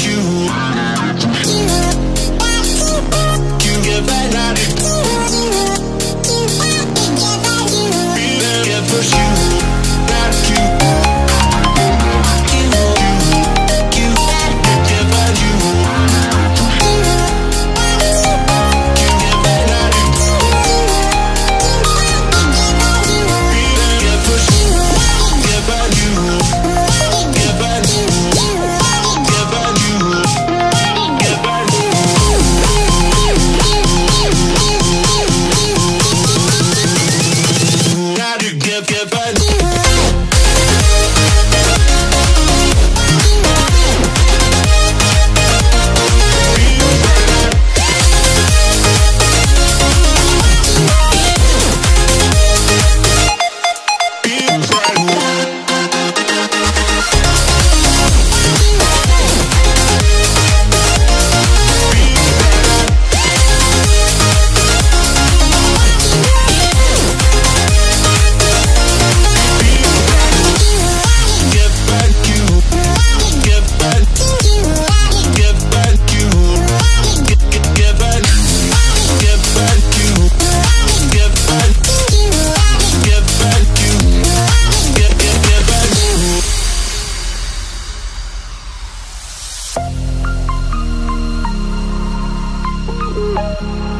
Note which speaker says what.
Speaker 1: you. Yeah.